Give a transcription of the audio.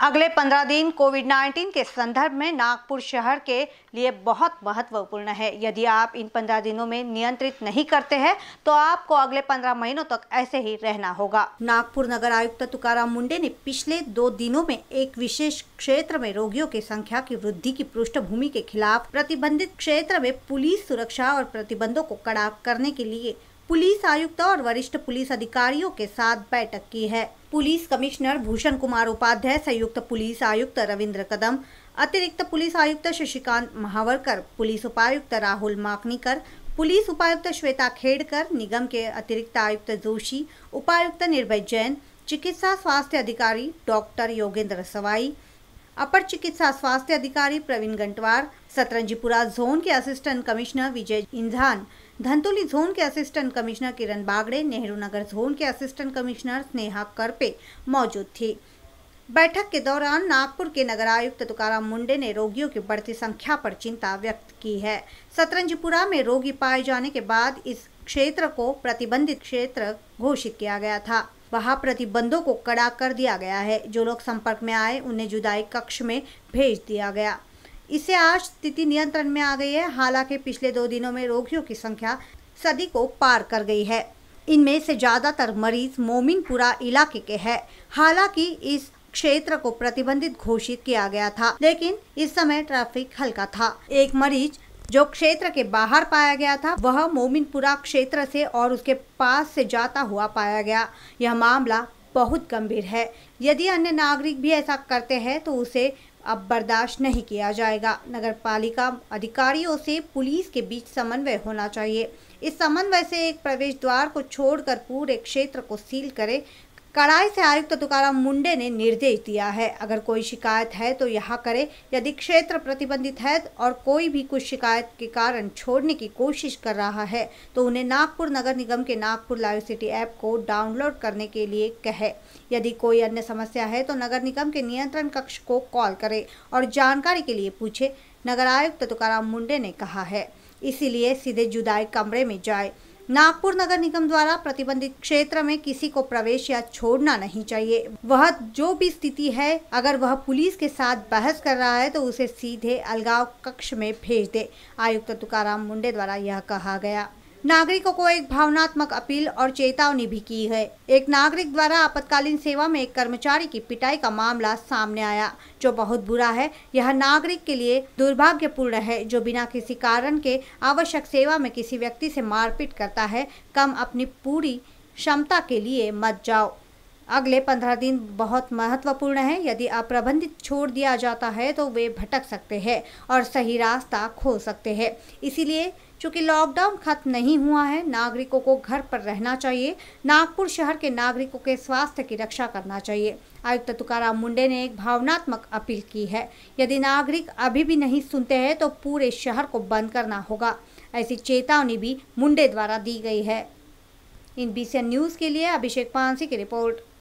अगले पंद्रह दिन कोविड 19 के संदर्भ में नागपुर शहर के लिए बहुत महत्वपूर्ण है। यदि आप इन पंद्रह दिनों में नियंत्रित नहीं करते हैं तो आपको अगले पंद्रह महीनों तक ऐसे ही रहना होगा। नागपुर नगर आयुक्त तुकाराम मुंडे ने पिछले दो दिनों में एक विशेष क्षेत्र में रोगियों की संख्या की वृद्धि की पृष्ठभूमि के खिलाफ प्रतिबंधित क्षेत्र में पुलिस सुरक्षा और प्रतिबंधों को कड़ा करने के लिए पुलिस आयुक्त और वरिष्ठ पुलिस अधिकारियों के साथ बैठक की है। पुलिस कमिश्नर भूषण कुमार उपाध्याय, संयुक्त पुलिस आयुक्त रविंद्र कदम, अतिरिक्त पुलिस आयुक्त शशिकांत महावरकर, पुलिस उपायुक्त राहुल माकनीकर, पुलिस उपायुक्त श्वेता खेड़कर, निगम के अतिरिक्त आयुक्त जोशी, उपायुक्त निर्भय जैन, चिकित्सा स्वास्थ्य अधिकारी डॉक्टर योगेंद्र सवाई अपर चिकित्सा स्वास्थ्य अधिकारी प्रवीण गंटवार, सतरंजीपुरा जोन के assistant commissioner Vijay Injhan Dhantoli zone के assistant commissioner Kiran Bagde, Nehru Nagar zone के असिस्टेंट कमिश्नर स्नेहा करपे मौजूद थी। बैठक के दौरान नागपुर के नगर आयुक्त तुकाराम मुंडे ने रोगियों की बढ़ती संख्या पर चिंता व्यक्त की है। सतरंजपुरा में रोगी पाए जाने के बाद इस क्षेत्र को प्रतिबंधित क्षेत्र घोषित किया गया था। वहाँ प्रतिबंधों को कड़ा कर दिया गया है। जो लोग संपर्क में आए, उन्हें जुदाई कक्ष में भेज दिया गया। इससे आज स्थिति नियंत्रण में आ गई है। हालाँकि पिछले दो दिनों में रोगियों की संख्या सदी को पार कर गई है। इनमें से ज़्यादातर मरीज़ मोमिनपुरा इलाके के हैं। हालाँकि इस क्षेत्र को प्रतिबंधित घोषित किया गया था, लेकिन इस समय ट्रैफ़िक हल्का था। एक मरीज़ जो क्षेत्र के बाहर पाया गया था, वह मोमिनपुरा क्षेत्र से और उसके पास से जाता हुआ पाया गया। यह मामला बहुत गंभीर है। यदि अन्य नागरिक भी ऐसा करते हैं तो उसे अब बर्दाश्त नहीं किया जाएगा। नगर पालिका अधिकारियों से पुलिस के बीच समन्वय होना चाहिए। इस समन्वय से एक प्रवेश द्वार को छोड़कर पूरे क्षेत्र को सील करे कड़ाई से आयुक्त तुकाराम मुंडे ने निर्देश दिया है। अगर कोई शिकायत है तो यहाँ करे। यदि क्षेत्र प्रतिबंधित है और कोई भी कुछ शिकायत के कारण छोड़ने की कोशिश कर रहा है तो उन्हें नागपुर नगर निगम के नागपुर लाइव सिटी ऐप को डाउनलोड करने के लिए कहे। यदि कोई अन्य समस्या है तो नगर निगम के नियंत्रण कक्ष को कॉल करे और जानकारी के लिए पूछे, नगर आयुक्त तुकाराम मुंडे ने कहा है। इसीलिए सीधे जुदाई कमरे में जाए। नागपुर नगर निगम द्वारा प्रतिबंधित क्षेत्र में किसी को प्रवेश या छोड़ना नहीं चाहिए। वह जो भी स्थिति है, अगर वह पुलिस के साथ बहस कर रहा है तो उसे सीधे अलगाव कक्ष में भेज दे। आयुक्त तुकाराम मुंडे द्वारा यह कहा गया। नागरिकों को एक भावनात्मक अपील और चेतावनी भी की है। एक नागरिक द्वारा आपातकालीन सेवा में एक कर्मचारी की पिटाई का मामला सामने आया, जो बहुत बुरा है। यह नागरिक के लिए दुर्भाग्यपूर्ण है, जो बिना किसी कारण के आवश्यक सेवा में किसी व्यक्ति से मारपीट करता है। कम अपनी पूरी क्षमता के लिए मत जाओ। अगले पंद्रह दिन बहुत महत्वपूर्ण है। यदि अप्रबंधित छोड़ दिया जाता है तो वे भटक सकते हैं और सही रास्ता खो सकते हैं। इसीलिए, चूँकि लॉकडाउन खत्म नहीं हुआ है, नागरिकों को घर पर रहना चाहिए। नागपुर शहर के नागरिकों के स्वास्थ्य की रक्षा करना चाहिए। आयुक्त तुकाराम मुंडे ने एक भावनात्मक अपील की है। यदि नागरिक अभी भी नहीं सुनते हैं तो पूरे शहर को बंद करना होगा। ऐसी चेतावनी भी मुंडे द्वारा दी गई है। इन बीसीएन न्यूज़ के लिए अभिषेक पांसी की रिपोर्ट।